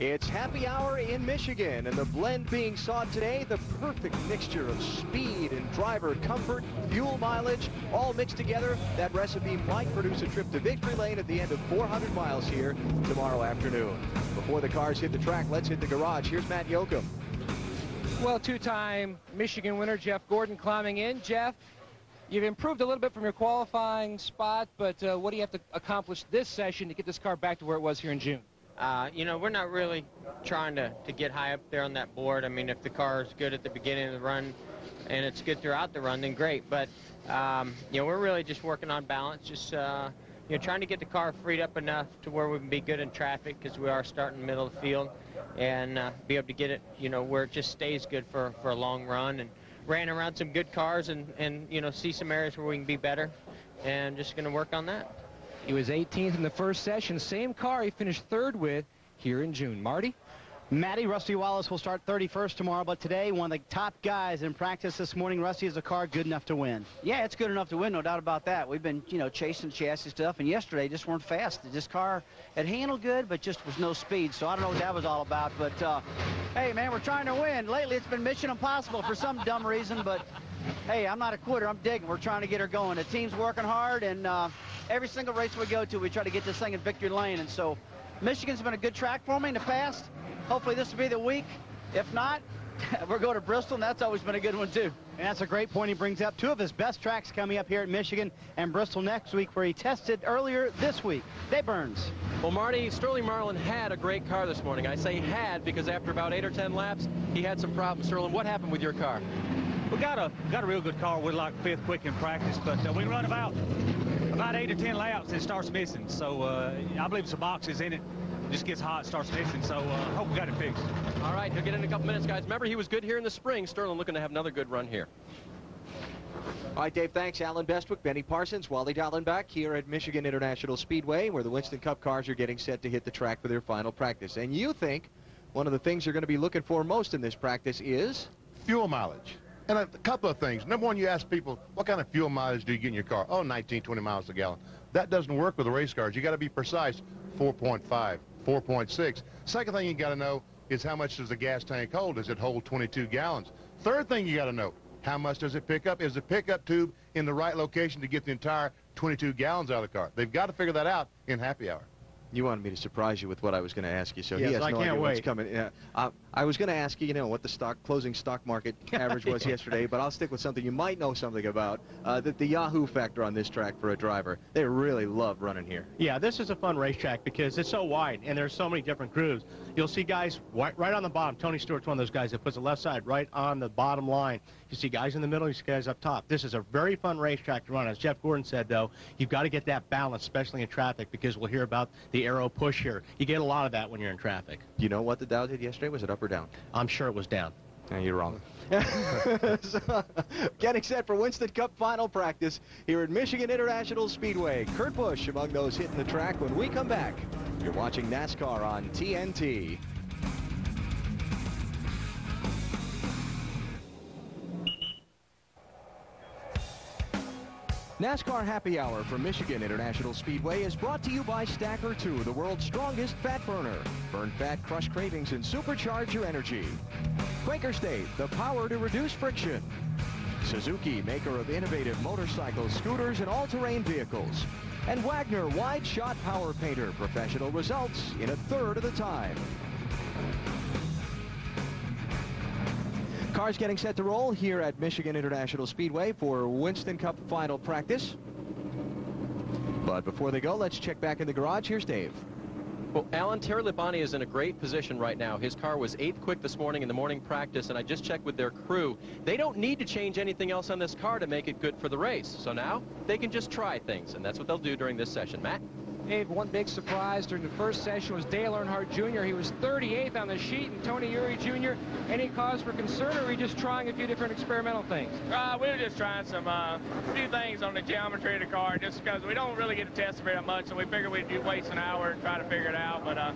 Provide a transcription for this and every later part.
It's happy hour in Michigan, and the blend being sought today, the perfect mixture of speed and driver comfort, fuel mileage, all mixed together. That recipe might produce a trip to victory lane at the end of 400 miles here tomorrow afternoon. Before the cars hit the track, let's hit the garage. Here's Matt Yocum. Well, two-time Michigan winner Jeff Gordon climbing in. Jeff, you've improved a little bit from your qualifying spot, but uh, what do you have to accomplish this session to get this car back to where it was here in June? Uh, you know, we're not really trying to, to get high up there on that board. I mean, if the car is good at the beginning of the run and it's good throughout the run, then great. But, um, you know, we're really just working on balance, just, uh, you know, trying to get the car freed up enough to where we can be good in traffic because we are starting middle of the field and uh, be able to get it, you know, where it just stays good for, for a long run. And ran around some good cars and, and, you know, see some areas where we can be better and just going to work on that. He was 18th in the first session. Same car he finished third with here in June. Marty? Matty, Rusty Wallace will start 31st tomorrow, but today, one of the top guys in practice this morning, Rusty, is a car good enough to win. Yeah, it's good enough to win, no doubt about that. We've been, you know, chasing chassis stuff, and yesterday just weren't fast. This car had handled good, but just was no speed, so I don't know what that was all about. But, uh, hey, man, we're trying to win. Lately, it's been mission impossible for some dumb reason, but, hey, I'm not a quitter. I'm digging. We're trying to get her going. The team's working hard, and uh, every single race we go to, we try to get this thing in victory lane, and so Michigan's been a good track for me in the past. Hopefully this will be the week. If not, we're going to Bristol, and that's always been a good one, too. And that's a great point he brings up. Two of his best tracks coming up here at Michigan and Bristol next week, where he tested earlier this week. Dave Burns. Well, Marty, Sterling Marlin had a great car this morning. I say had because after about eight or ten laps, he had some problems. Sterling, what happened with your car? We got a got a real good car. We're like fifth quick in practice, but uh, we run about about eight or ten laps, it starts missing. So uh, I believe some boxes in it just gets hot, starts missing. So uh, hope we got it fixed. All right, he'll get in a couple minutes, guys. Remember, he was good here in the spring. Sterling looking to have another good run here. All right, Dave, thanks. Allen Bestwick, Benny Parsons, Wally Dallenbach here at Michigan International Speedway, where the Winston Cup cars are getting set to hit the track for their final practice. And you think one of the things you're going to be looking for most in this practice is? Fuel mileage. And a couple of things. Number one, you ask people, what kind of fuel mileage do you get in your car? Oh, 19, 20 miles a gallon. That doesn't work with the race cars. You got to be precise. 4.5, 4.6. Second thing you got to know is how much does the gas tank hold? Does it hold 22 gallons? Third thing you got to know, how much does it pick up? Is the pickup tube in the right location to get the entire 22 gallons out of the car? They've got to figure that out in happy hour. You wanted me to surprise you with what I was going to ask you, so yes, he has I no can't idea wait. what's coming. Yeah, uh, I was going to ask you, you know, what the stock closing stock market average was yesterday, but I'll stick with something you might know something about. Uh, the, the Yahoo factor on this track for a driver. They really love running here. Yeah, this is a fun racetrack because it's so wide and there's so many different grooves. You'll see guys right, right on the bottom. Tony Stewart's one of those guys that puts the left side right on the bottom line. You see guys in the middle, you see guys up top. This is a very fun racetrack to run. As Jeff Gordon said, though, you've got to get that balance, especially in traffic, because we'll hear about the aero push here. You get a lot of that when you're in traffic. Do you know what the Dow did yesterday? Was it up or down? I'm sure it was down. No, you're wrong. so, getting set for Winston Cup final practice here at Michigan International Speedway. Kurt Busch among those hitting the track when we come back. You're watching NASCAR on TNT. NASCAR Happy Hour from Michigan International Speedway is brought to you by Stacker 2, the world's strongest fat burner. Burn fat, crush cravings, and supercharge your energy. Quaker State, the power to reduce friction. Suzuki, maker of innovative motorcycles, scooters, and all-terrain vehicles. And Wagner Wide Shot Power Painter, professional results in a third of the time. Cars getting set to roll here at Michigan International Speedway for Winston Cup final practice. But before they go, let's check back in the garage. Here's Dave. Well, Allen, Terry Labonte is in a great position right now. His car was eighth quick this morning in the morning practice, and I just checked with their crew. They don't need to change anything else on this car to make it good for the race. So now they can just try things, and that's what they'll do during this session. Matt? Dave, one big surprise during the first session was Dale Earnhardt Jr. He was 38th on the sheet, and Tony Eury Jr. Any cause for concern, or are we just trying a few different experimental things? Uh, we were just trying some uh, few things on the geometry of the car, just because we don't really get to test very much, and we figured we'd waste an hour and try to figure it out. But uh,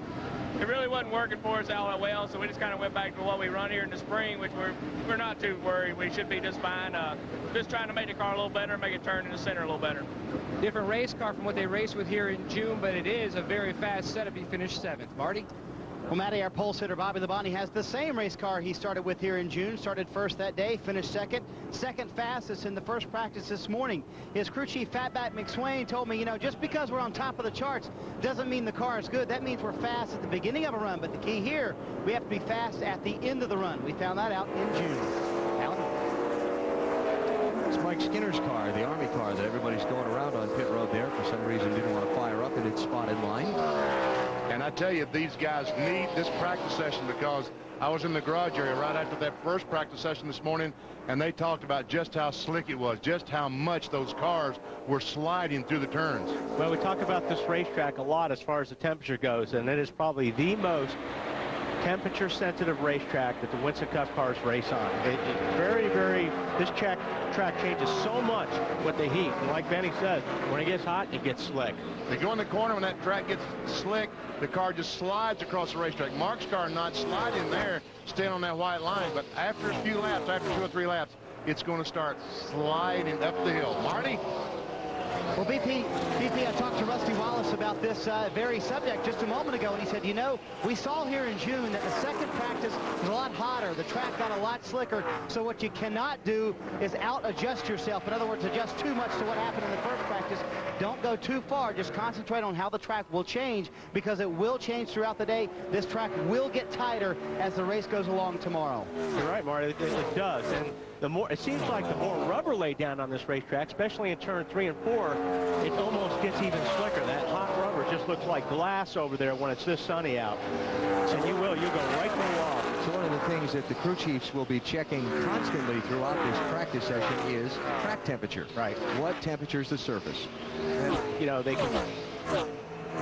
it really wasn't working for us all that well, so we just kind of went back to what we run here in the spring, which we're we're not too worried. We should be just fine. Uh, just trying to make the car a little better, make it turn in the center a little better. Different race car from what they race with here in June, but it is a very fast setup. He finished seventh. Marty? Well, Matty, our pole sitter, Bobby Labonte, has the same race car he started with here in June. Started first that day, finished second. Second fastest in the first practice this morning. His crew chief, Fatback McSwain, told me, you know, just because we're on top of the charts doesn't mean the car is good. That means we're fast at the beginning of a run. But the key here, we have to be fast at the end of the run. We found that out in June. It's Mike Skinner's car, the Army car that everybody's going around on pit road there. For some reason, didn't want to fire up in its spotted line. And I tell you, these guys need this practice session because I was in the garage area right after that first practice session this morning, and they talked about just how slick it was, just how much those cars were sliding through the turns. Well, we talk about this racetrack a lot as far as the temperature goes, and it is probably the most temperature-sensitive racetrack that the Winston Cup cars race on. It, it very, very, this track, track changes so much with the heat. And like Benny says, when it gets hot, it gets slick. They go in the corner when that track gets slick, the car just slides across the racetrack. Mark's car not sliding there, staying on that white line, but after a few laps, after two or three laps, it's going to start sliding up the hill. Marty? Well, BP, BP, I talked to Rusty Wallace about this uh, very subject just a moment ago, and he said, you know, we saw here in June that the second practice was a lot hotter. The track got a lot slicker, so what you cannot do is out-adjust yourself. In other words, adjust too much to what happened in the first practice. Don't go too far. Just concentrate on how the track will change, because it will change throughout the day. This track will get tighter as the race goes along tomorrow. You're right, Marty. It, it does. And the more it seems like the more rubber laid down on this racetrack, especially in turn three and four, it almost gets even slicker. That hot rubber just looks like glass over there when it's this sunny out. And you will, you'll go right to the wall. So one of the things that the crew chiefs will be checking constantly throughout this practice session is track temperature. Right. What temperature is the surface? And, you know, they can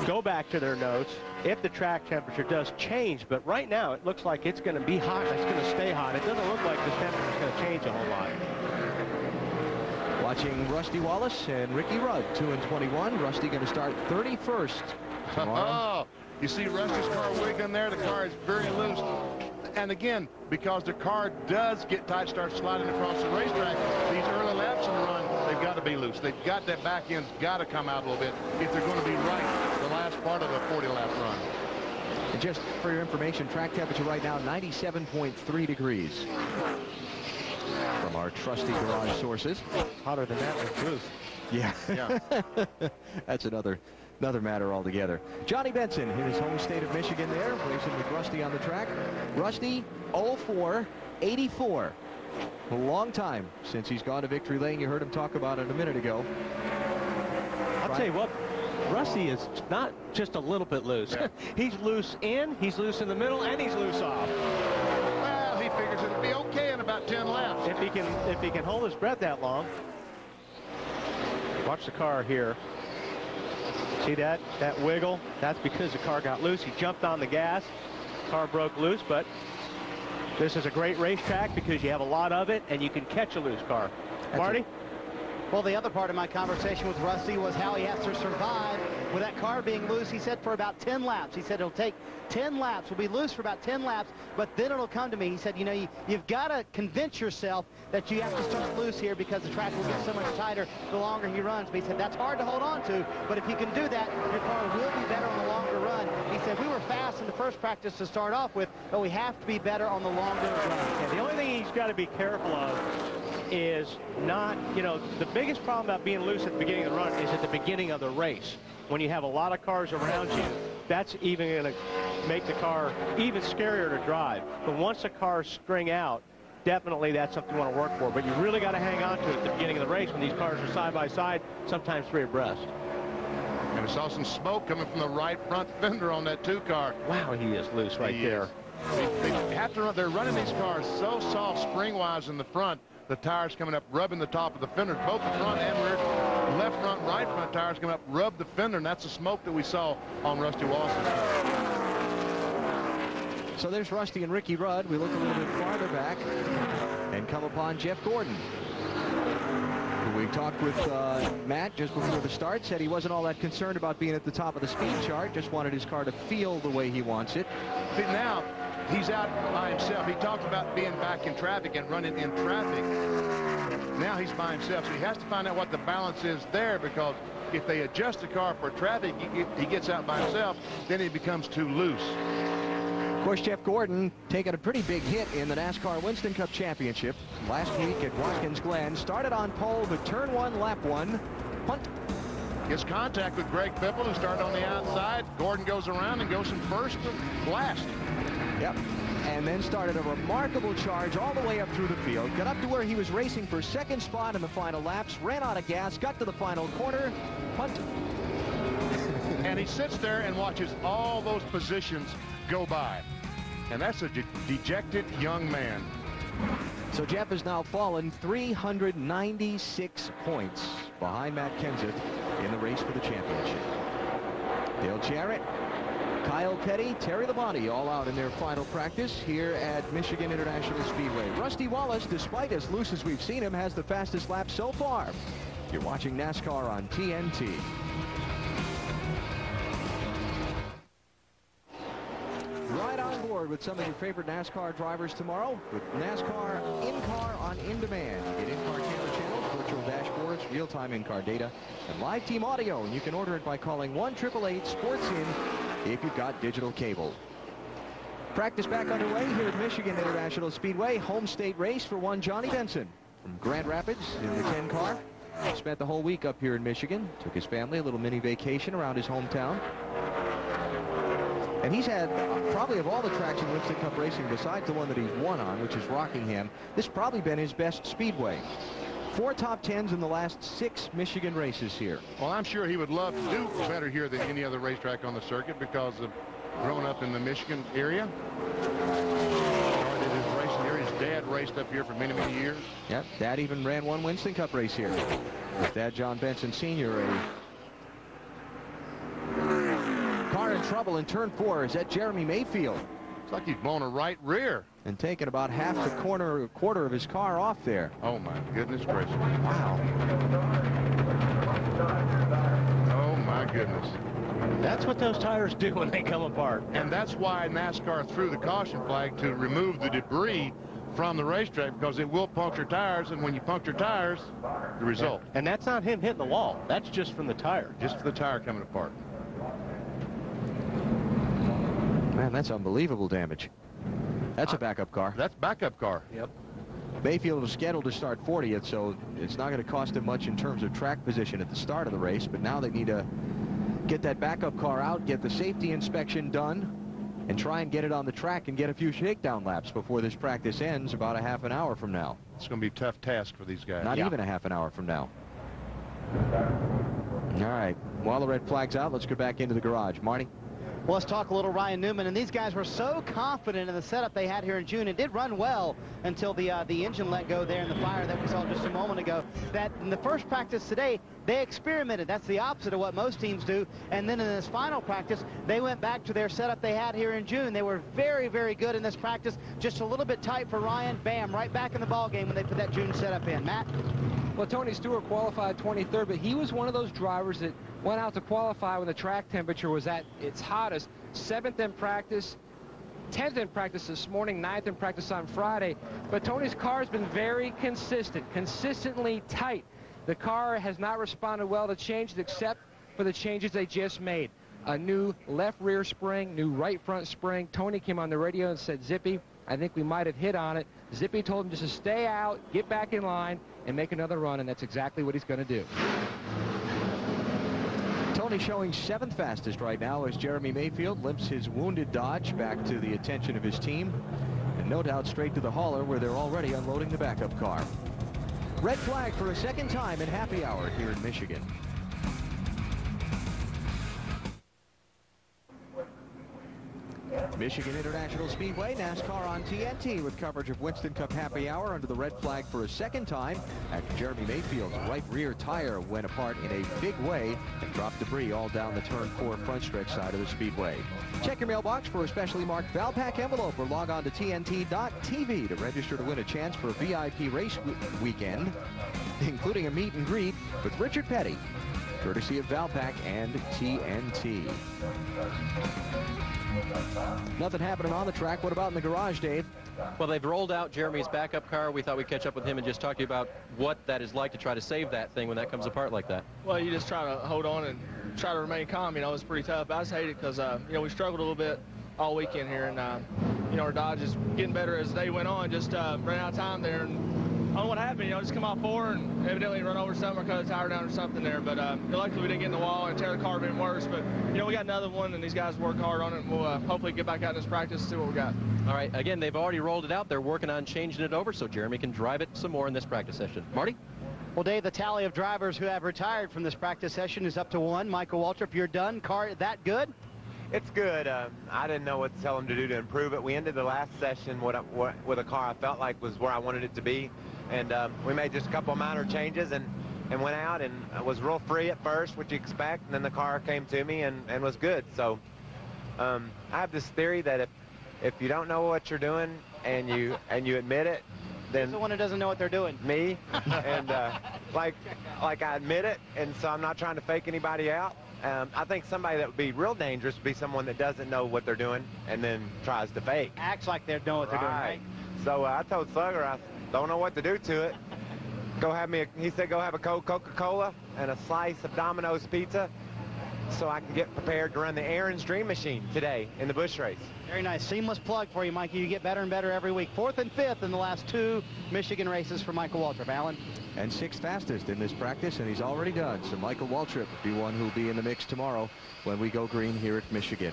go back to their notes if the track temperature does change. But right now, it looks like it's going to be hot. It's going to stay hot. It doesn't look like the temperature is going to change a whole lot. Watching Rusty Wallace and Ricky Rudd, 2 and 21. Rusty going to start 31st tomorrow. Oh, you see Rusty's car wiggling there. The car is very loose. And again, because the car does get tight, start sliding across the racetrack, these early laps in the run, they've got to be loose. They've got that back end's got to come out a little bit if they're going to be right part of a 40-lap run. And just for your information, track temperature right now, 97.3 degrees. From our trusty garage sources. Hotter than that with Bruce. Yeah. Yeah. That's another another matter altogether. Johnny Benson in his home state of Michigan there, racing with Rusty on the track. Rusty 04 84. A long time since he's gone to victory lane. You heard him talk about it a minute ago. I'll tell you what, Rusty is not just a little bit loose. Yeah. he's loose in, he's loose in the middle, and he's loose off. Well, he figures it'll be okay in about 10 laps. If he can, if he can hold his breath that long. Watch the car here. See that? That wiggle? That's because the car got loose. He jumped on the gas. Car broke loose, but this is a great racetrack because you have a lot of it and you can catch a loose car. Marty? Well, the other part of my conversation with Rusty was how he has to survive with that car being loose. He said for about 10 laps. He said it'll take 10 laps. We'll be loose for about 10 laps, but then it'll come to me. He said, you know, you, you've got to convince yourself that you have to start loose here because the track will get so much tighter the longer he runs. But he said that's hard to hold on to, but if you can do that, your car will be better on the longer run. He said we were fast in the first practice to start off with, but we have to be better on the longer run. Yeah, the only thing he's got to be careful of is not, you know, the biggest problem about being loose at the beginning of the run is at the beginning of the race. When you have a lot of cars around you, that's even going to make the car even scarier to drive. But once the cars string out, definitely that's something you want to work for. But you really got to hang on to it at the beginning of the race when these cars are side by side, sometimes three abreast. And we saw some smoke coming from the right front fender on that two car. Wow, he is loose right He there. is. They, they have to run, they're running these cars so soft spring-wise in the front, the tires coming up, rubbing the top of the fender, both the front and rear, left front, right front tires coming up, rub the fender, and that's the smoke that we saw on Rusty Wallace's car. So there's Rusty and Ricky Rudd. We look a little bit farther back and come upon Jeff Gordon. We talked with uh, Matt just before the start, said he wasn't all that concerned about being at the top of the speed chart, just wanted his car to feel the way he wants it. See, now he's out by himself. He talked about being back in traffic and running in traffic. Now he's by himself, so he has to find out what the balance is there because if they adjust the car for traffic, he, gets out by himself, then he becomes too loose. Of course, Jeff Gordon taking a pretty big hit in the NASCAR Winston Cup Championship last week at Watkins Glen. Started on pole, but turn one, lap one, punt. Gets contact with Greg Biffle, who started on the outside. Gordon goes around and goes in first to last. Yep. And then started a remarkable charge all the way up through the field. Got up to where he was racing for second spot in the final laps. Ran out of gas. Got to the final corner. Punt. and he sits there and watches all those positions go by. And that's a de dejected young man. So Jeff has now fallen 396 points behind Matt Kenseth in the race for the championship. Dale Jarrett, Kyle Petty, Terry Labonte all out in their final practice here at Michigan International Speedway. Rusty Wallace, despite as loose as we've seen him, has the fastest lap so far. You're watching NASCAR on TNT. Right on board with some of your favorite NASCAR drivers tomorrow with NASCAR In-Car on In-Demand. Get in-car camera channels, virtual dashboards, real-time in-car data, and live team audio. And you can order it by calling 1-888-SPORTS-IN if you've got digital cable. Practice back underway here at Michigan International Speedway. Home state race for one Johnny Benson from Grand Rapids in the 10 car. Spent the whole week up here in Michigan. Took his family a little mini vacation around his hometown. And he's had, uh, probably of all the tracks in Winston Cup racing, besides the one that he's won on, which is Rockingham, this probably been his best speedway. Four top tens in the last six Michigan races here. Well, I'm sure he would love to do better here than any other racetrack on the circuit because of growing up in the Michigan area. Started his racing here. His dad raced up here for many, many years. Yep, Dad even ran one Winston Cup race here. His dad, John Benson Sr., a car in trouble in turn four. Is that Jeremy Mayfield? It's like he's blown a right rear. And taken about half the corner, quarter of his car off there. Oh, my goodness gracious. Wow. Oh, my goodness. That's what those tires do when they come apart. And that's why NASCAR threw the caution flag to remove the debris from the racetrack because it will puncture tires, and when you puncture tires, the result. And that's not him hitting the wall. That's just from the tire. Just the tire coming apart. Man, that's unbelievable damage. That's a backup car. That's backup car. Yep. Mayfield was scheduled to start 40th, so it's not going to cost him much in terms of track position at the start of the race, but now they need to get that backup car out, get the safety inspection done, and try and get it on the track and get a few shakedown laps before this practice ends about a half an hour from now. It's going to be a tough task for these guys. Not yeah. even a half an hour from now. All right. While the red flag's out, let's go back into the garage. Marty? Well, let's talk a little Ryan Newman. And these guys were so confident in the setup they had here in June and did run well until the uh, the engine let go there in the fire that we saw just a moment ago. That in the first practice today, they experimented. That's the opposite of what most teams do. And then in this final practice, they went back to their setup they had here in June. They were very, very good in this practice. Just a little bit tight for Ryan. Bam, right back in the ball game when they put that June setup in. Matt? Well, Tony Stewart qualified 23rd, but he was one of those drivers that went out to qualify when the track temperature was at its hottest. Seventh in practice, 10th in practice this morning, 9th in practice on Friday. But Tony's car has been very consistent, consistently tight. The car has not responded well to changes except for the changes they just made. A new left rear spring, new right front spring. Tony came on the radio and said, Zippy, I think we might have hit on it. Zippy told him just to stay out, get back in line, and make another run, and that's exactly what he's going to do. Tony showing seventh fastest right now as Jeremy Mayfield limps his wounded Dodge back to the attention of his team. And no doubt straight to the hauler where they're already unloading the backup car. Red flag for a second time in happy hour here in Michigan. Michigan International Speedway, NASCAR on TNT with coverage of Winston Cup Happy Hour under the red flag for a second time after Jeremy Mayfield's right rear tire went apart in a big way and dropped debris all down the turn four front stretch side of the speedway. Check your mailbox for a specially marked Valpak envelope or log on to TNT.tv to register to win a chance for a VIP race weekend, including a meet and greet with Richard Petty, courtesy of Valpak and TNT. Nothing happening on the track. What about in the garage, Dave? Well, they've rolled out Jeremy's backup car. We thought we'd catch up with him and just talk to you about what that is like to try to save that thing when that comes apart like that. Well, you just try to hold on and try to remain calm. You know, it's pretty tough. I just hate it because, uh, you know, we struggled a little bit all weekend here, and uh, you know our Dodge is getting better as the day went on. Just uh, ran out of time there, and I don't know what happened. You know, just come off four and evidently run over something or cut a tire down or something there. But uh, luckily we didn't get in the wall and tear the car even worse. But you know we got another one, and these guys work hard on it. And we'll uh, hopefully get back out in this practice and see what we got. All right. Again, they've already rolled it out. They're working on changing it over so Jeremy can drive it some more in this practice session. Marty. Well, Dave, the tally of drivers who have retired from this practice session is up to one. Michael Waltrip, you're done. Car that good? It's good. Um, I didn't know what to tell him to do to improve it. We ended the last session with a, with a car I felt like was where I wanted it to be. And um, we made just a couple minor changes and, and went out and was real free at first, which you expect. And then the car came to me and, and was good. So um, I have this theory that if, if you don't know what you're doing and you, and you admit it, then Who's the one who doesn't know what they're doing? Me, and uh, like, like I admit it, and so I'm not trying to fake anybody out. Um, I think somebody that would be real dangerous would be someone that doesn't know what they're doing and then tries to fake. Acts like they know what they're doing, right? So uh, I told Slugger I don't know what to do to it. Go have me. A, he said go have a Coke Coca-Cola and a slice of Domino's pizza so I can get prepared to run the Aaron's Dream Machine today in the Busch race. Very nice. Seamless plug for you, Mikey. You get better and better every week. Fourth and fifth in the last two Michigan races for Michael Waltrip. Allen? And sixth fastest in this practice, and he's already done. So Michael Waltrip will be one who'll be in the mix tomorrow when we go green here at Michigan.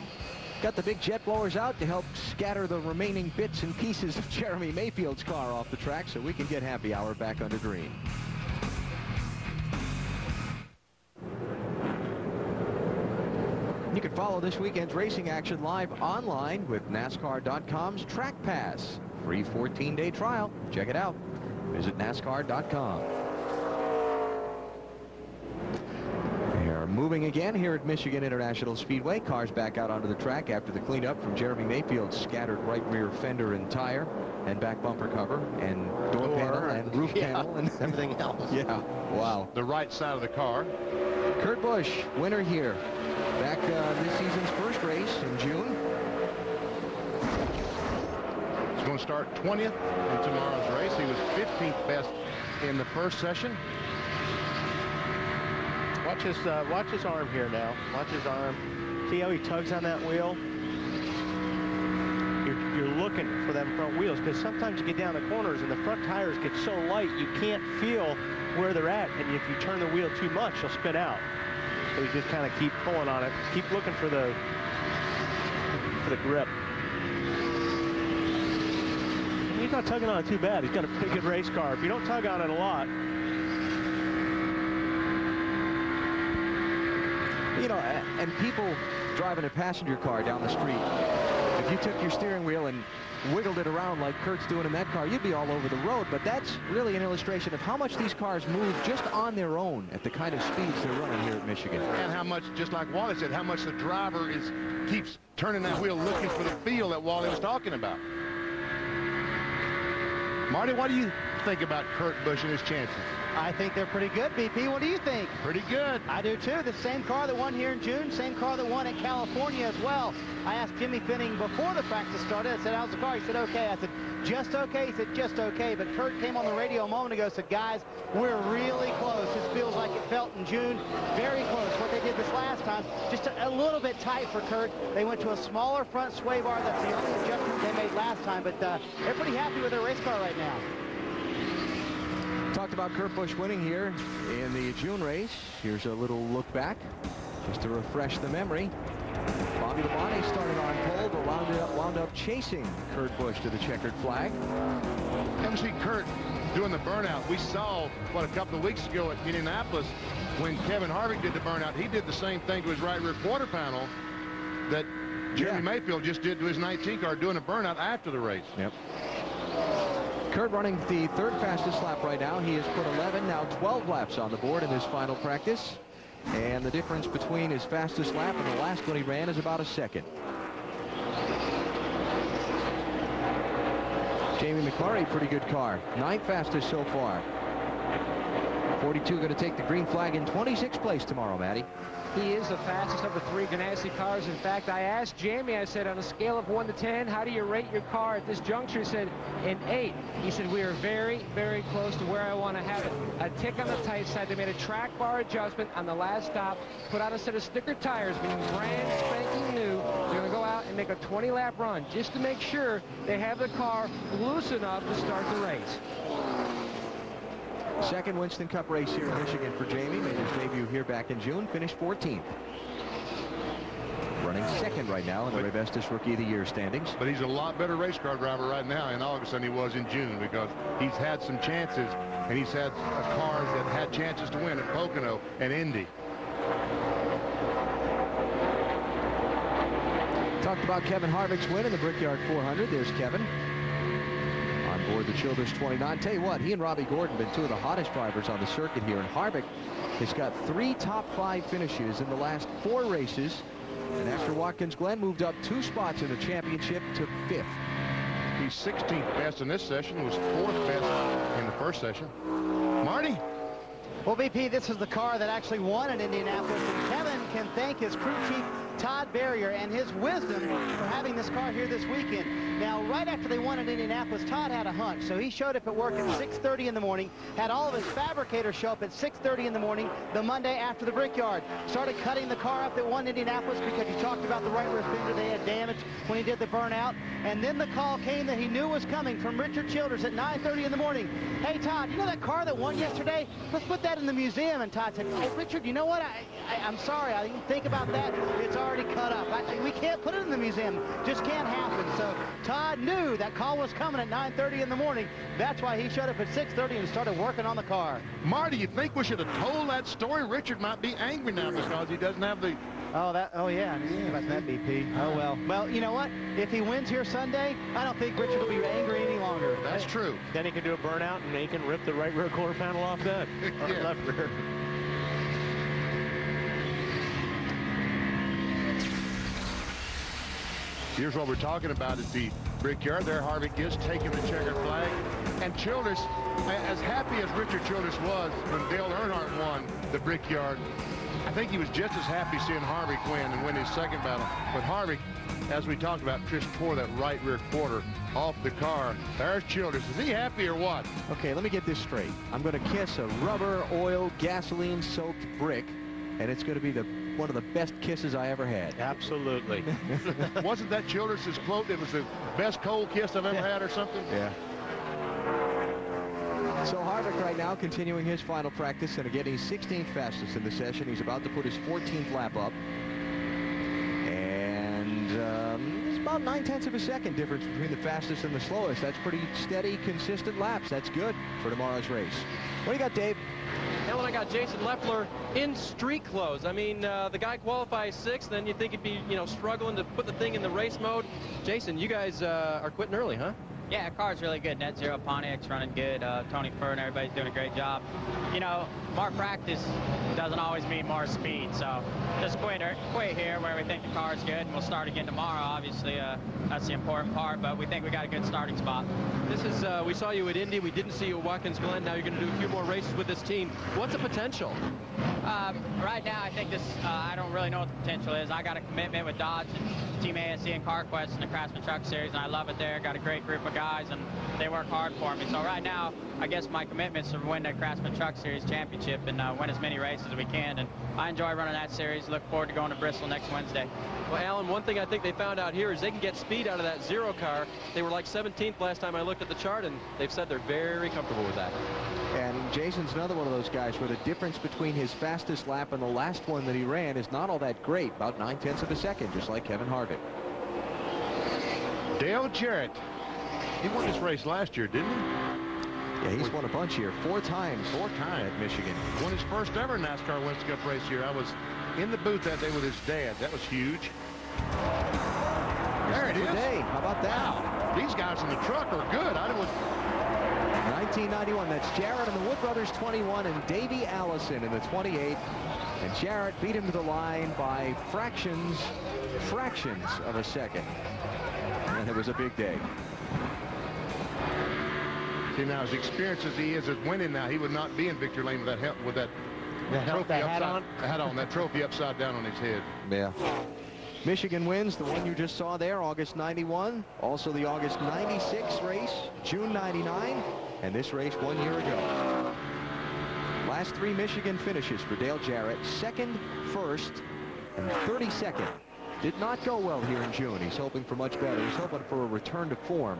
Got the big jet blowers out to help scatter the remaining bits and pieces of Jeremy Mayfield's car off the track so we can get happy hour back under green. You can follow this weekend's racing action live online with NASCAR.com's Track Pass. Free 14-day trial. Check it out. Visit NASCAR.com. They're moving again here at Michigan International Speedway. Cars back out onto the track after the cleanup from Jeremy Mayfield's scattered right rear fender and tire and back bumper cover and door, door panel and roof yeah, panel and everything else. Yeah, wow. The right side of the car. Kurt Busch, winner here. Back uh, this season's first race in June. He's going to start 20th in tomorrow's race. He was 15th best in the first session. Watch his, uh, watch his arm here now. Watch his arm. See how he tugs on that wheel? You're, you're looking for them front wheels because sometimes you get down the corners and the front tires get so light you can't feel where they're at. And if you turn the wheel too much, you'll spin out. So you just kind of keep pulling on it. Keep looking for the for the grip. He's not tugging on it too bad. He's got a pretty good race car. If you don't tug on it a lot, You know, and people driving a passenger car down the street, if you took your steering wheel and wiggled it around like Kurt's doing in that car, you'd be all over the road. But that's really an illustration of how much these cars move just on their own at the kind of speeds they're running here at Michigan. And how much, just like Wally said, how much the driver is keeps turning that wheel looking for the feel that Wally was talking about. Marty, what do you think about Kurt Busch and his chances? I think they're pretty good, BP. What do you think? Pretty good. I do too. The same car that won here in June, same car that won in California as well. I asked Jimmy Fennig before the practice started. I said, how's the car? He said, okay. I said, just okay? He said, just okay. But Kurt came on the radio a moment ago said, guys, we're really close. This feels like it felt in June. Very close. What they did this last time, just a, a little bit tight for Kurt. They went to a smaller front sway bar. That's the only adjustment they made last time. But uh, they're pretty happy with their race car right now. Talked about Kurt Busch winning here in the June race. Here's a little look back just to refresh the memory. Bobby Labonte started on pole, but wound up, wound up chasing Kurt Busch to the checkered flag. Come see Kurt doing the burnout. We saw, what, a couple of weeks ago at Indianapolis when Kevin Harvick did the burnout. He did the same thing to his right rear quarter panel that Jeremy yeah. Mayfield just did to his 19 car doing a burnout after the race. Yep. Kurt running the third fastest lap right now. He has put 11, now 12 laps on the board in his final practice. And the difference between his fastest lap and the last one he ran is about a second. Jamie McMurray, pretty good car. Ninth fastest so far. 42 going to take the green flag in 26th place tomorrow, Maddie. He is the fastest of the three Ganassi cars. In fact, I asked Jamie, I said, on a scale of 1 to 10, how do you rate your car at this juncture? He said, an 8. He said, we are very, very close to where I want to have it. A tick on the tight side. They made a track bar adjustment on the last stop, put on a set of sticker tires, meaning brand spanking new. They're going to go out and make a 20-lap run just to make sure they have the car loose enough to start the race. Second Winston Cup race here in Michigan for Jamie. Made his debut here back in June. Finished 14th. Running second right now in the Raybestos Rookie of the Year standings. But he's a lot better race car driver right now in August than he was in June because he's had some chances and he's had cars that had chances to win at Pocono and Indy. Talked about Kevin Harvick's win in the Brickyard 400. There's Kevin on the Childress 29. Tell you what, he and Robby Gordon been two of the hottest drivers on the circuit here. And Harvick has got three top five finishes in the last four races. And after Watkins Glen moved up two spots in the championship to fifth. He's 16th best in this session, was fourth best in the first session. Marty? Well, BP, this is the car that actually won in Indianapolis, and Kevin can thank his crew chief Todd Berrier and his wisdom for having this car here this weekend. Now, right after they won at Indianapolis, Todd had a hunch, so he showed up at work at 6.30 in the morning, had all of his fabricators show up at 6.30 in the morning the Monday after the Brickyard. Started cutting the car up that won Indianapolis because he talked about the right rear fender they had damaged when he did the burnout. And then the call came that he knew was coming from Richard Childress at 9.30 in the morning. Hey, Todd, you know that car that won yesterday? Let's put that in the museum. And Todd said, hey, Richard, you know what? I, I, I'm sorry. I didn't think about that. It's already cut up. I, we can't put it in the museum. Just can't happen. So Todd knew that call was coming at 9.30 in the morning. That's why he showed up at 6.30 and started working on the car. Marty, you think we should have told that story? Richard might be angry now because he doesn't have the... Oh, that. Oh, yeah. I about that, BP. Oh, well. Well, you know what? If he wins here Sunday, I don't think Richard will be angry any longer. That's true. Then he can do a burnout and he can rip the right rear quarter panel off that. Or Yeah. left rear. Here's what we're talking about at the Brickyard. There Harvick is taking the checkered flag. And Childress, as happy as Richard Childress was when Dale Earnhardt won the Brickyard, I think he was just as happy seeing Harvick win and win his second battle. But Harvick, as we talked about, Trish tore that right rear quarter off the car. There's Childress. Is he happy or what? Okay, let me get this straight. I'm going to kiss a rubber, oil, gasoline-soaked brick, and it's going to be the one of the best kisses I ever had. Absolutely. Wasn't that Childress's quote? It was the best cold kiss I've ever had or something? Yeah. So Harvick right now continuing his final practice and again he's 16th fastest in the session. He's about to put his 14th lap up. And um, it's about nine tenths of a second difference between the fastest and the slowest. That's pretty steady, consistent laps. That's good for tomorrow's race. What do you got, Dave? Hell, I got Jason Leffler in street clothes. I mean, uh, the guy qualifies sixth, then you think he'd be, you know, struggling to put the thing in the race mode. Jason, you guys uh, are quitting early, huh? Yeah, the car's really good. Net Zero Pontiac's running good. Uh, Tony Furr, everybody's doing a great job. You know, more practice doesn't always mean more speed. So just quit, er- quit here where we think the car's good, and we'll start again tomorrow. Obviously, uh, that's the important part, but we think we got a good starting spot. This is, uh, we saw you at Indy. We didn't see you at Watkins Glen. Now you're going to do a few more races with this team. What's the potential? Um, right now, I think this, uh, I don't really know what the potential is. I got a commitment with Dodge and Team ASE and CarQuest and the Craftsman Truck Series, and I love it there. Got a great group of guys, and they work hard for me. So right now, I guess my commitment is to win the Craftsman Truck Series championship and uh, win as many races as we can. And I enjoy running that series. Look forward to going to Bristol next Wednesday. Well, Allen, one thing I think they found out here is they can get speed out of that zero car. They were like 17th last time I looked at the chart, and they've said they're very comfortable with that. And Jason's another one of those guys where the difference between his fastest lap and the last one that he ran is not all that great, about nine tenths of a second, just like Kevin Harvick. Dale Jarrett. He won this race last year, didn't he? Yeah, he's won a bunch here, four times. Four times. At Michigan. Won his first ever NASCAR Winston Cup race here. I was in the booth that day with his dad. That was huge. There it is. Today, how about that? Wow. These guys in the truck are good. I was 1991, that's Jarrett in the Wood Brothers 21 and Davey Allison in the 28. And Jarrett beat him to the line by fractions, fractions of a second. And it was a big day. See now, as experienced as he is as winning now, he would not be in victory lane with that with that The hel- trophy the hat upside on? hat on that trophy upside down on his head. Yeah. Michigan wins the one you just saw there, August 91. Also the August 96 race, June 99, and this race one year ago. Last three Michigan finishes for Dale Jarrett, second, first, and 32nd Did not go well here in June. He's hoping for much better. He's hoping for a return to form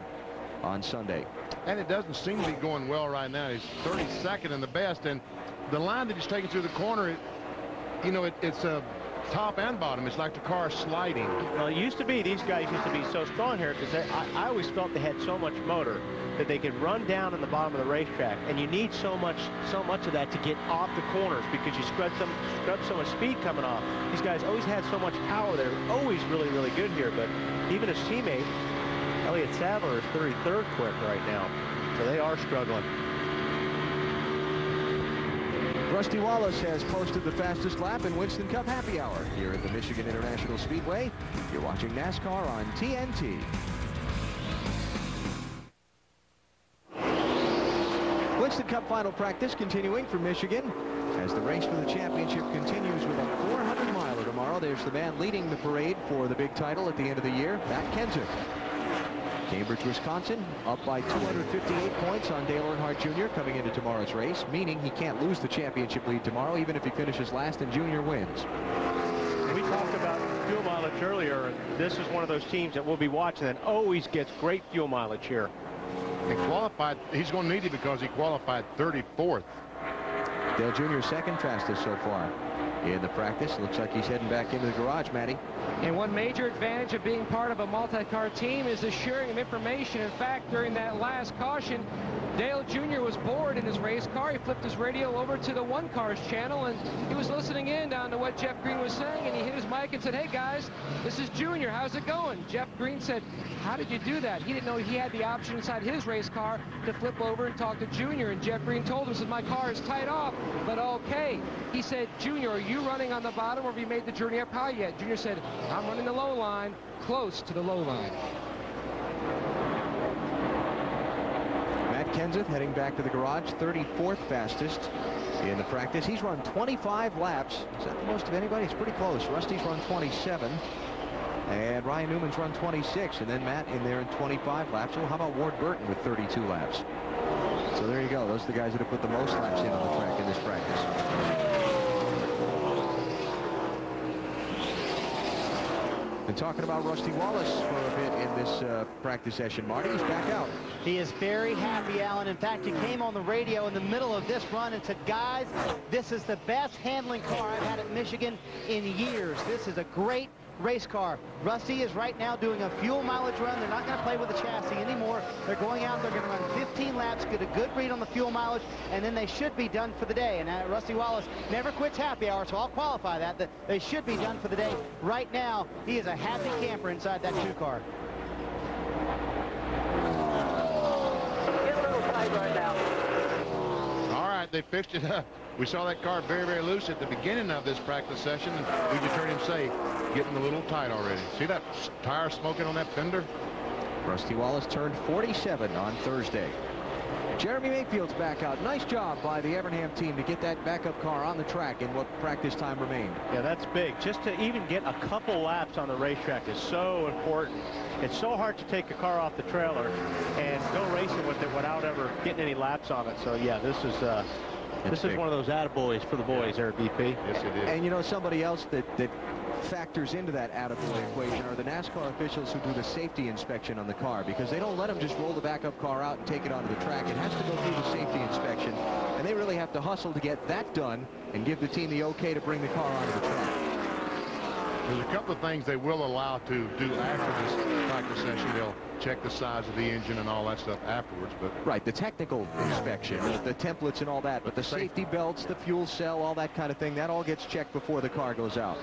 on Sunday. And it doesn't seem to be going well right now. He's 32nd in the best, and the line that he's taking through the corner, it, you know, it, it's a top and bottom. It's like the car sliding. Well, it used to be these guys used to be so strong here because I, I always felt they had so much motor that they could run down in the bottom of the racetrack, and you need so much so much of that to get off the corners because you scrub some scrub so much speed coming off. These guys always had so much power. They're always really really good here, but even his teammate Elliott Sadler is 33rd quick right now, so they are struggling. Rusty Wallace has posted the fastest lap in Winston Cup Happy Hour here at the Michigan International Speedway. You're watching NASCAR on TNT. Winston Cup final practice continuing for Michigan as the race for the championship continues with a 400 miler tomorrow. There's the man leading the parade for the big title at the end of the year, Matt Kenseth. Cambridge, Wisconsin, up by 258 points on Dale Earnhardt Jr. coming into tomorrow's race, meaning he can't lose the championship lead tomorrow, even if he finishes last and Junior wins. We talked about fuel mileage earlier, and this is one of those teams that we'll be watching that always gets great fuel mileage here. He qualified, he's going to need it because he qualified 34th. Dale Jr. second fastest so far in the practice. Looks like he's heading back into the garage, Matty. And one major advantage of being part of a multi-car team is the sharing of information. In fact, during that last caution, Dale Jr. was bored in his race car. He flipped his radio over to the One Cars channel, and he was listening in down to what Jeff Green was saying, and he hit his mic and said, hey, guys, this is Junior. How's it going? Jeff Green said, how did you do that? He didn't know he had the option inside his race car to flip over and talk to Junior, and Jeff Green told him, said, my car is tied off, but okay. He said, Junior, you running on the bottom, or have you made the journey up high yet? Junior said, I'm running the low line, close to the low line. Matt Kenseth heading back to the garage, 34th fastest in the practice. He's run 25 laps. Is that the most of anybody? It's pretty close. Rusty's run 27. And Ryan Newman's run 26. And then Matt in there in 25 laps. Well, how about Ward Burton with 32 laps? So there you go. Those are the guys that have put the most laps in on the track in this practice. Talking about Rusty Wallace for a bit in this uh, practice session. Marty, he's back out. He is very happy, Allen. In fact, he came on the radio in the middle of this run and said, guys, this is the best handling car I've had at Michigan in years. This is a great race car. Rusty is right now doing a fuel mileage run. They're not going to play with the chassis anymore. They're going out, they're going to run 15 laps, get a good read on the fuel mileage, and then they should be done for the day. And uh, Rusty Wallace never quits happy hour, so I'll qualify that, that they should be done for the day. Right now, he is a happy camper inside that two car. They fixed it up. We saw that car very, very loose at the beginning of this practice session, and we just heard him say, getting a little tight already. See that tire smoking on that fender? Rusty Wallace turned 47 on Thursday. Jeremy Mayfield's back out. Nice job by the Evernham team to get that backup car on the track in what practice time remained. Yeah, that's big. Just to even get a couple laps on the racetrack is so important. It's so hard to take a car off the trailer and go racing with it without ever getting any laps on it. So, yeah, this is uh, this big. is one of those attaboys for the boys there, BP. Yes, it is. And you know, somebody else that, that factors into that attaboy equation are the NASCAR officials who do the safety inspection on the car because they don't let them just roll the backup car out and take it onto the track. It has to go through the safety inspection, and they really have to hustle to get that done and give the team the okay to bring the car onto the track. There's a couple of things they will allow to do after this practice session. They'll check the size of the engine and all that stuff afterwards. But Right, the technical inspection, the, the templates and all that, but the safety belts, the fuel cell, all that kind of thing, that all gets checked before the car goes out.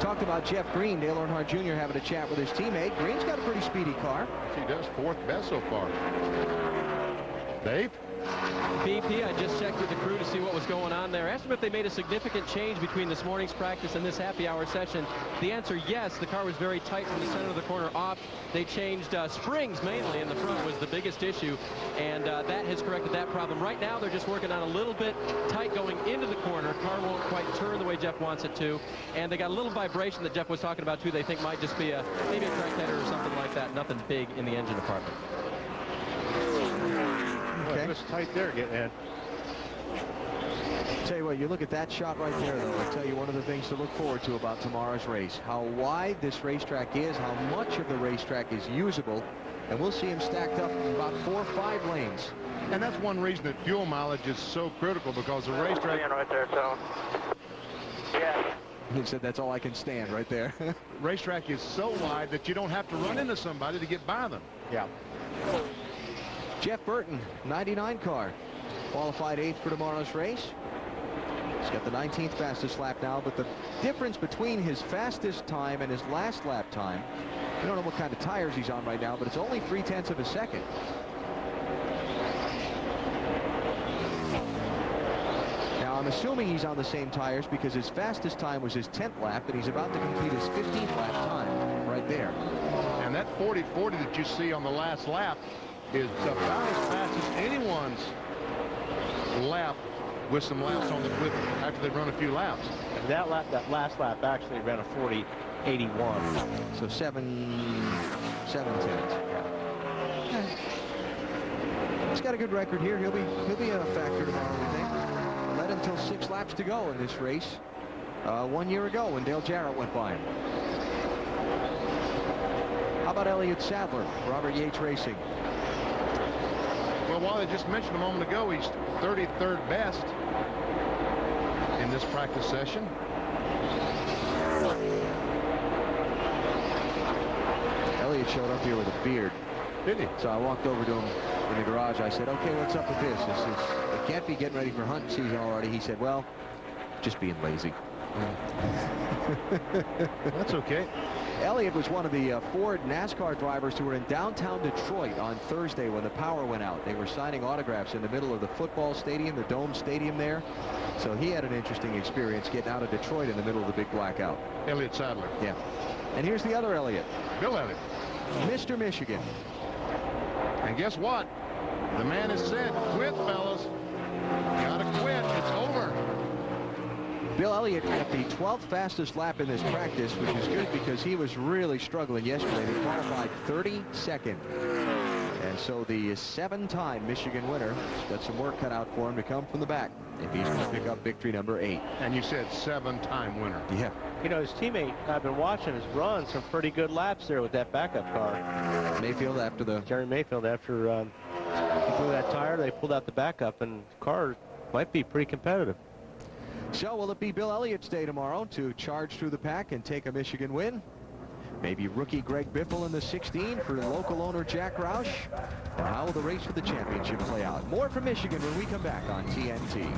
Talked about Jeff Green, Dale Earnhardt Jr. having a chat with his teammate. Green's got a pretty speedy car. he does fourth best so far. Dave? BP, I just checked with the crew to see what was going on there. Asked them if they made a significant change between this morning's practice and this happy hour session. The answer, yes. The car was very tight from the center of the corner off. They changed uh, springs mainly in the front was the biggest issue, and uh, that has corrected that problem. Right now, they're just working on a little bit tight going into the corner. Car won't quite turn the way Jeff wants it to, and they got a little vibration that Jeff was talking about, too. They think might just be a maybe a track or something like that. Nothing big in the engine department. Okay. It's tight there, getting in. Tell you what, you look at that shot right there, though. I'll tell you one of the things to look forward to about tomorrow's race. How wide this racetrack is, how much of the racetrack is usable, and we'll see him stacked up in about four or five lanes. And that's one reason that fuel mileage is so critical because the racetrack... right there, so. Yeah. He said that's all I can stand right there. racetrack is so wide that you don't have to run into somebody to get by them. Yeah. Jeff Burton, 99 car. Qualified eighth for tomorrow's race. He's got the 19th fastest lap now, but the difference between his fastest time and his last lap time, I don't know what kind of tires he's on right now, but it's only three-tenths of a second. Now, I'm assuming he's on the same tires because his fastest time was his 10th lap, and he's about to complete his 15th lap time right there. And that 40-40 that you see on the last lap is about as fast as anyone's lap with some laps on the with after they run a few laps. And that lap, that last lap actually ran a 40 81. So seven, seven tenths. He's got a good record here. He'll be he'll be a factor tomorrow, we think. Led until six laps to go in this race. Uh, one year ago when Dale Jarrett went by him. How about Elliott Sadler, Robert Yates Racing? Well, while I just mentioned a moment ago, he's 33rd best in this practice session. Elliott showed up here with a beard. Did he? So I walked over to him in the garage. I said, okay, what's up with this? This is, it can't be getting ready for hunting season already. He said, well, just being lazy. That's okay. Elliott was one of the uh, Ford NASCAR drivers who were in downtown Detroit on Thursday when the power went out. They were signing autographs in the middle of the football stadium, the Dome Stadium there. So he had an interesting experience getting out of Detroit in the middle of the big blackout. Elliott Sadler. Yeah. And here's the other Elliott. Bill Elliott. Mr. Michigan. And guess what? The man has said, quit, fellas. Gotta quit. It's over. Bill Elliott got the 12th fastest lap in this practice, which is good because he was really struggling yesterday. He qualified 32nd. And so the seven-time Michigan winner has got some work cut out for him to come from the back if he's going to pick up victory number eight. And you said seven-time winner. Yeah. You know, his teammate, I've been watching his run some pretty good laps there with that backup car. Mayfield after the... Jeremy Mayfield after um, he blew that tire, they pulled out the backup, and the car might be pretty competitive. So will it be Bill Elliott's day tomorrow to charge through the pack and take a Michigan win? Maybe rookie Greg Biffle in the 16 for local owner Jack Roush? And how will the race for the championship play out? More from Michigan when we come back on TNT.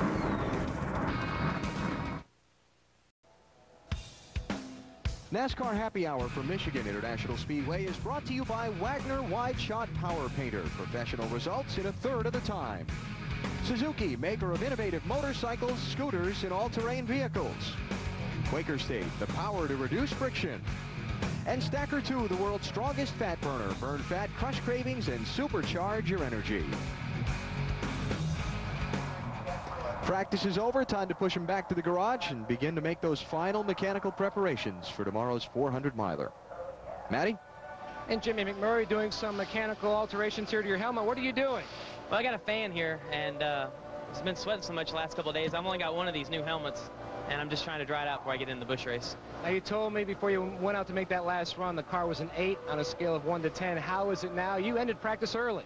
NASCAR Happy Hour from Michigan International Speedway is brought to you by Wagner Wide Shot Power Painter. Professional results in a third of the time. Suzuki, maker of innovative motorcycles, scooters, and all-terrain vehicles. Quaker State, the power to reduce friction. And Stacker 2, the world's strongest fat burner. Burn fat, crush cravings, and supercharge your energy. Practice is over. Time to push him back to the garage and begin to make those final mechanical preparations for tomorrow's 400 miler. Matty? And Jamie McMurray doing some mechanical alterations here to your helmet. What are you doing? Well, I got a fan here, and uh, it's been sweating so much the last couple of days. I've only got one of these new helmets, and I'm just trying to dry it out before I get in the Busch race. Now, you told me before you went out to make that last run, the car was an 8 on a scale of 1 to 10. How is it now? You ended practice early.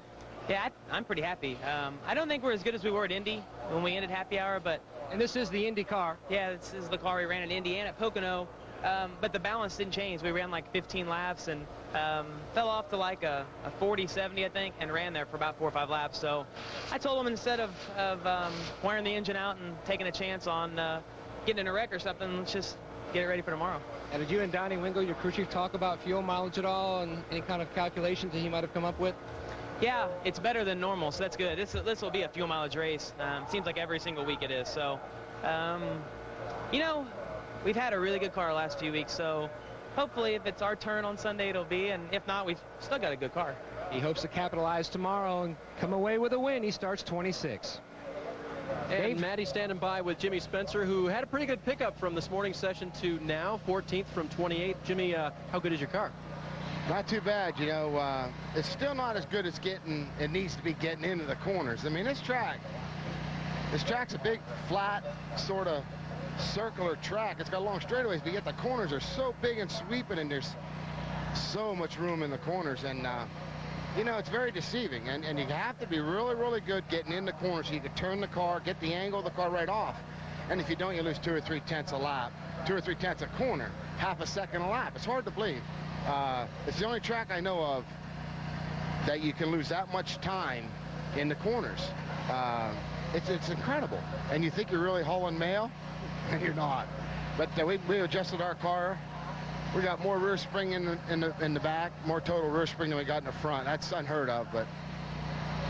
Yeah, I, am pretty happy. Um, I don't think we're as good as we were at Indy when we ended happy hour, but... And this is the Indy car. Yeah, this is the car we ran at Indy and at Pocono. Um, but the balance didn't change. We ran like 15 laps and um, fell off to like a, a 40, 70, I think, and ran there for about four or five laps. So I told him instead of, of um, wearing the engine out and taking a chance on uh, getting in a wreck or something, let's just get it ready for tomorrow. And did you and Donnie Wingo, your crew chief, talk about fuel mileage at all and any kind of calculations that he might have come up with? Yeah, it's better than normal, so that's good. This, this will be a fuel mileage race. Um, seems like every single week it is. So, um, you know, we've had a really good car the last few weeks, so hopefully if it's our turn on Sunday, it'll be, and if not, we've still got a good car. He hopes to capitalize tomorrow and come away with a win. He starts 26. And Dave? Matty standing by with Jimmy Spencer, who had a pretty good pickup from this morning session to now, 14th from 28th. Jimmy, uh, how good is your car? Not too bad, you know. Uh, it's still not as good as getting, it needs to be getting into the corners. I mean, this track, This track's a big, flat, sort of circular track. It's got long straightaways, but yet the corners are so big and sweeping, and there's so much room in the corners. And, uh, you know, it's very deceiving. And, and you have to be really, really good getting in the corner so you can turn the car, get the angle of the car right off. And if you don't, you lose two or three tenths a lap, two or three tenths a corner, half a second a lap. It's hard to believe. Uh, it's the only track I know of that you can lose that much time in the corners. Uh, it's, it's incredible. And you think you're really hauling mail, you're not. But uh, we, we adjusted our car. We got more rear spring in the, in the in the back, more total rear spring than we got in the front. That's unheard of, but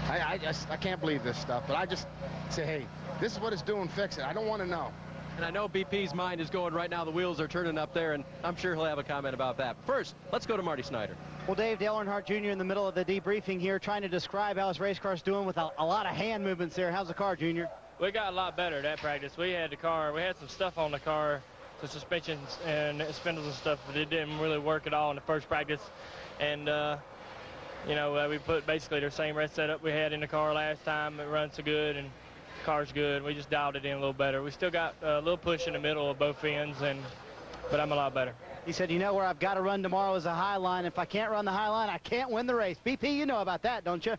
I, I just I can't believe this stuff. But I just say, hey, this is what it's doing. Fix it. I don't want to know. And I know BP's mind is going right now. The wheels are turning up there, and I'm sure he'll have a comment about that. First, let's go to Marty Snider. Well, Dave, Dale Earnhardt Jr. in the middle of the debriefing here, trying to describe how his race car's doing with a, a lot of hand movements there. How's the car, Junior? We got a lot better at that practice. We had the car, we had some stuff on the car, the suspensions and spindles and stuff, but it didn't really work at all in the first practice. And, uh, you know, uh, we put basically the same rest setup we had in the car last time. It runs so good and the car's good. We just dialed it in a little better. We still got a little push in the middle of both ends, and but I'm a lot better. He said, you know where I've got to run tomorrow is a high line. If I can't run the high line, I can't win the race. BP, you know about that, don't you?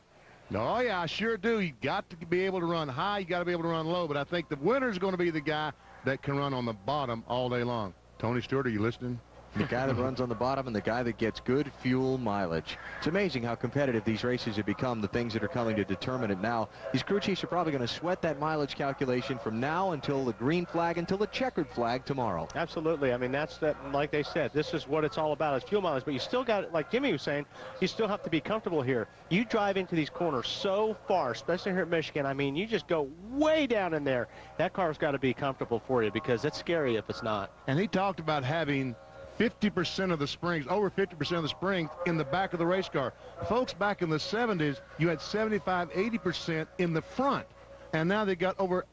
Oh, yeah, I sure do. you got to be able to run high. you got to be able to run low. But I think the winner's going to be the guy that can run on the bottom all day long. Tony Stewart, are you listening? The guy that runs on the bottom and the guy that gets good fuel mileage. It's amazing how competitive these races have become, the things that are coming to determine it now. These crew chiefs are probably going to sweat that mileage calculation from now until the green flag, until the checkered flag tomorrow. Absolutely. I mean, that's that, like they said, this is what it's all about is fuel mileage. But you still got, like Jimmy was saying, you still have to be comfortable here. You drive into these corners so far, especially here at Michigan. I mean, you just go way down in there. That car's got to be comfortable for you because it's scary if it's not. And he talked about having 50% of the springs, over 50% of the springs in the back of the race car. Folks, back in the 70s, you had 75, 80% in the front. And now they got over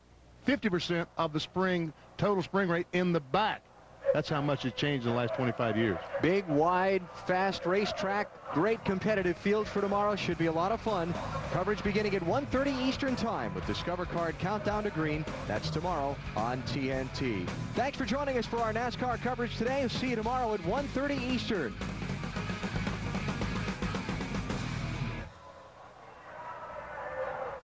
50% of the spring, total spring rate in the back. That's how much it's changed in the last 25 years. Big, wide, fast racetrack. Great competitive field for tomorrow. Should be a lot of fun. Coverage beginning at 1.30 Eastern Time with Discover Card Countdown to Green. That's tomorrow on TNT. Thanks for joining us for our NASCAR coverage today. See you tomorrow at 1.30 Eastern.